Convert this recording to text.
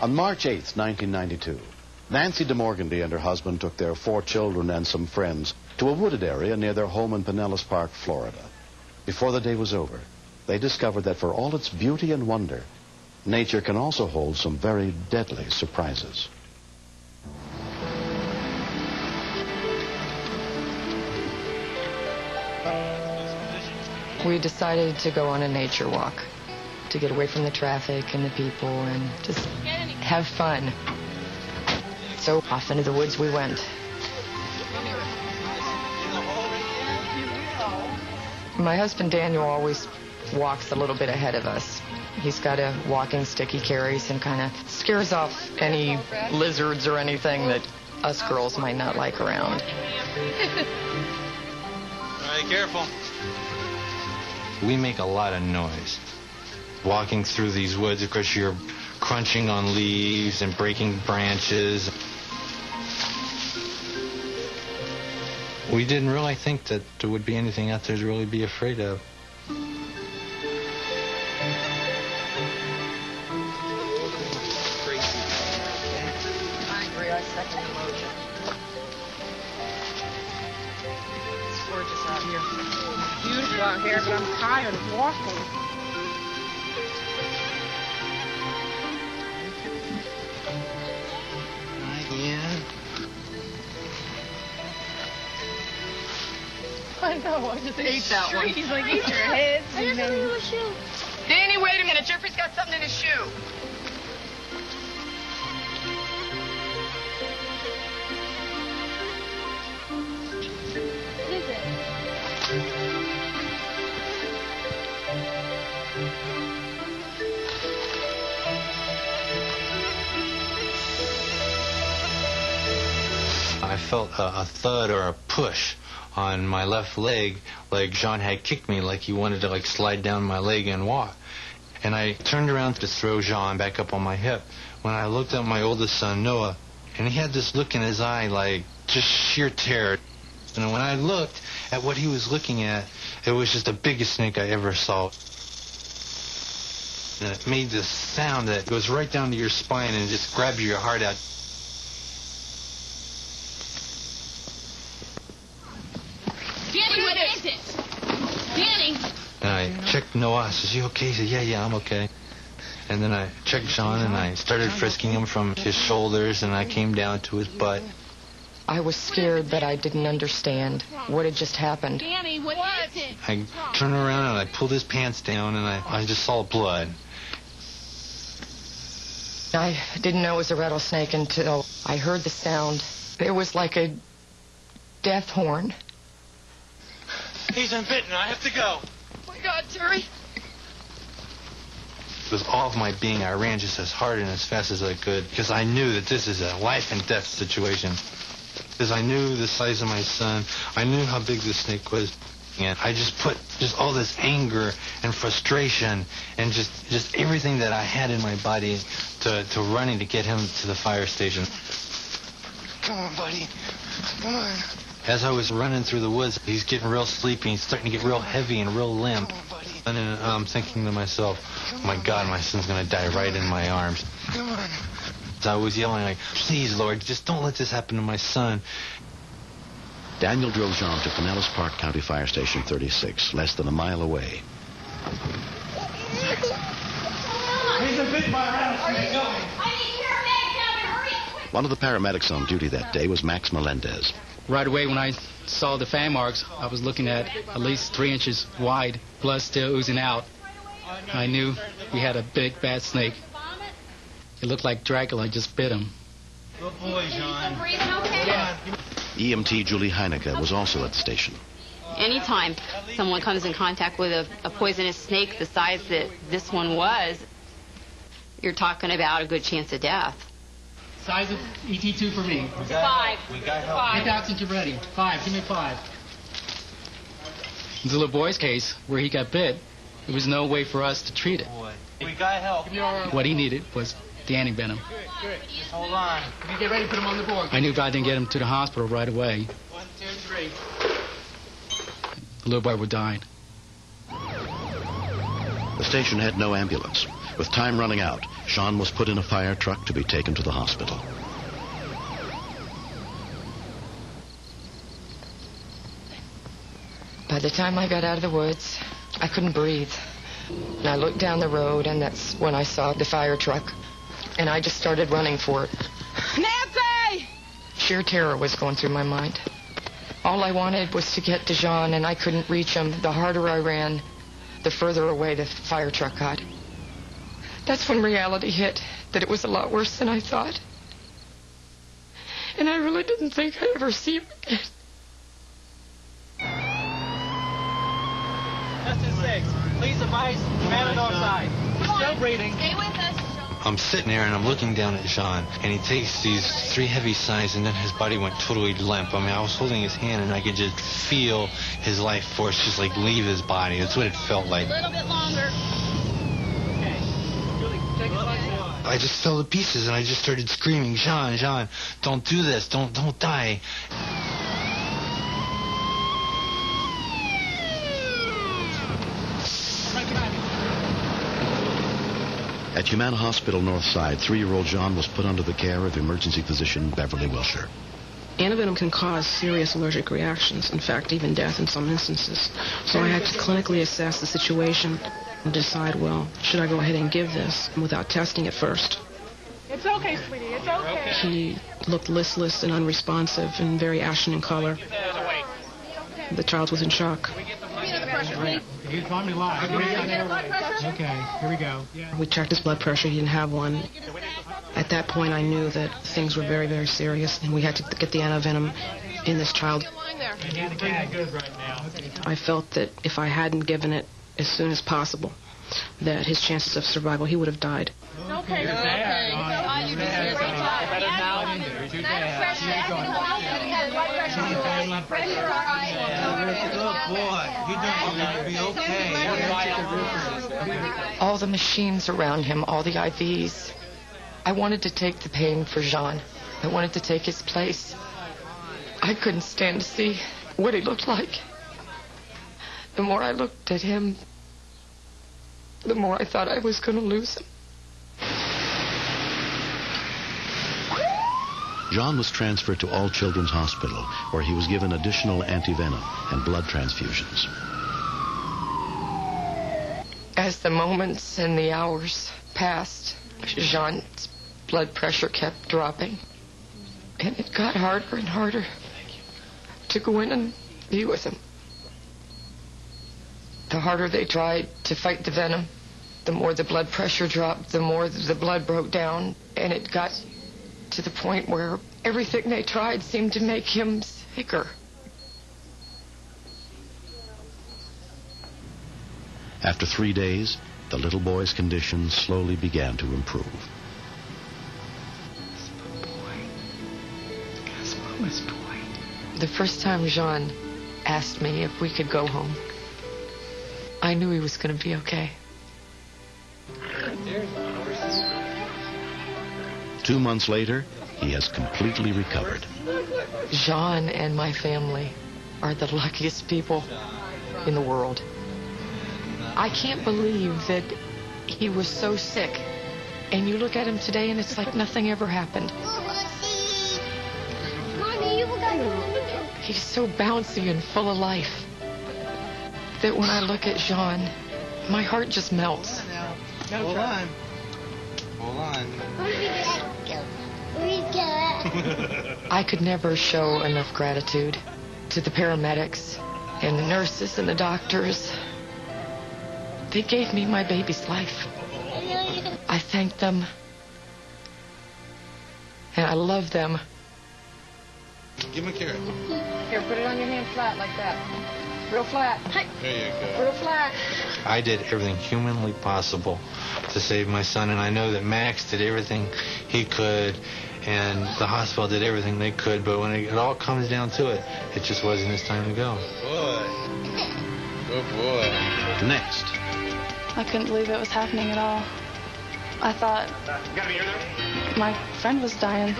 On March 8, 1992, Nancy DeMorgandy and her husband took their four children and some friends to a wooded area near their home in Pinellas Park, Florida. Before the day was over, they discovered that for all its beauty and wonder, nature can also hold some very deadly surprises. We decided to go on a nature walk to get away from the traffic and the people and just have fun. So off into the woods we went. My husband Daniel always walks a little bit ahead of us. He's got a walking stick he carries and kind of scares off any lizards or anything that us girls might not like around. All right, careful. We make a lot of noise. Walking through these woods, of course, you're crunching on leaves and breaking branches. We didn't really think that there would be anything out there to really be afraid of. It's gorgeous out here. beautiful out here, but I'm tired of walking. I know. I just ate that one. He's like, eat your heads. and then- Danny, wait a minute. Jeffrey's got something in his shoe. Felt a, a thud or a push on my left leg, like Jean had kicked me, like he wanted to like slide down my leg and walk. And I turned around to throw Jean back up on my hip. When I looked at my oldest son Noah, and he had this look in his eye, like just sheer terror. And when I looked at what he was looking at, it was just the biggest snake I ever saw. And it made this sound that goes right down to your spine and just grabs your heart out. Danny, what is it? Danny! And I checked Noah. I says, "You okay?" He said, "Yeah, yeah, I'm okay." And then I checked Sean, and I started frisking him from his shoulders, and I came down to his butt. I was scared, but I didn't understand what had just happened. Danny, what is it? I turned around and I pulled his pants down, and I, I just saw blood. I didn't know it was a rattlesnake until I heard the sound. It was like a death horn. He's been bitten. I have to go. God, Terry. With all of my being, I ran just as hard and as fast as I could because I knew that this is a life and death situation. Because I knew the size of my son, I knew how big the snake was, and I just put just all this anger and frustration and just just everything that I had in my body to, to running to get him to the fire station. Come on, buddy. Come on. As I was running through the woods, he's getting real sleepy. He's starting to get real heavy and real limp. And then I'm thinking to myself, my God, my son's going to die right in my arms. Come on. So I was yelling like, please, Lord, just don't let this happen to my son. Daniel drove Jean to Pinellas Park County Fire Station 36, less than a mile away. One of the paramedics on duty that day was Max Melendez. Right away, when I saw the fan marks, I was looking at at least three inches wide, blood still oozing out. I knew we had a big, bad snake. It looked like Dracula just bit him. Good boy, John. EMT Julie Heinecke was also at the station. Anytime someone comes in contact with a, a poisonous snake the size that this one was, you're talking about a good chance of death. Size of ET2 for me. Five. We got help. Five. Get out since you're ready. Five. Give me five. In the little boy's case, where he got bit, there was no way for us to treat it. Boy. We got help. What he needed was antivenom. Hold on. You get ready, put him on the board. I knew if I didn't get him to the hospital right away, One, two, three. the little boy would die. The station had no ambulance. With time running out, Jean was put in a fire truck to be taken to the hospital. By the time I got out of the woods, I couldn't breathe. And I looked down the road, and that's when I saw the fire truck. And I just started running for it. Nancy! Sheer terror was going through my mind. All I wanted was to get to Jean, and I couldn't reach him. The harder I ran, the further away the fire truck got. That's when reality hit, that it was a lot worse than I thought. And I really didn't think I'd ever see him again. Justin six. Please advise man on north side. Still breathing. Stay with us. I'm sitting there and I'm looking down at Jean, and he takes these three heavy sighs, and then his body went totally limp. I mean, I was holding his hand, and I could just feel his life force just like leave his body. That's what it felt like. A little bit longer. I just fell to pieces, and I just started screaming, Jean, Jean, don't do this, don't, don't die. At Humana Hospital North Side, three-year-old Jean was put under the care of emergency physician Beverly Wilshire. Antivenom can cause serious allergic reactions, in fact, even death in some instances. So I had to clinically assess the situation and decide, well, should I go ahead and give this without testing it first? It's okay, sweetie. It's okay. He looked listless and unresponsive and very ashen in color. The child was in shock. You call me live. Okay, here we go. We checked his blood pressure. He didn't have one. At that point, I knew that things were very, very serious, and we had to get the antivenom in this child. good right now. I felt that if I hadn't given it as soon as possible, that his chances of survival, he would have died. Okay. Okay. You did a great job. Better now than there's your dad. Good boy. You're going to be okay. All the machines around him, all the IVs. I wanted to take the pain for Jean. I wanted to take his place. I couldn't stand to see what he looked like. The more I looked at him, the more I thought I was going to lose him. Jean was transferred to All Children's Hospital, where he was given additional antivenom and blood transfusions. As the moments and the hours passed, Jean's blood pressure kept dropping. And it got harder and harder to go in and be with him. The harder they tried to fight the venom, the more the blood pressure dropped, the more the blood broke down, and it got to the point where everything they tried seemed to make him sicker. After three days, the little boy's condition slowly began to improve. The first time Jean asked me if we could go home, I knew he was going to be okay. Two months later, he has completely recovered. Jean and my family are the luckiest people in the world. I can't believe that he was so sick. And you look at him today and it's like nothing ever happened. He's so bouncy and full of life that when I look at Jean, my heart just melts. Hold on. Hold on. I could never show enough gratitude to the paramedics and the nurses and the doctors. They gave me my baby's life. I thank them. And I love them. Give him a carrot. Here, put it on your hand flat like that. Real flat. There you go. Real flat. I did everything humanly possible to save my son, and I know that Max did everything he could, and the hospital did everything they could, but when it, it all comes down to it, it just wasn't his time to go. Good Boy. Good boy. Next, I couldn't believe it was happening at all. I thought my friend was dying.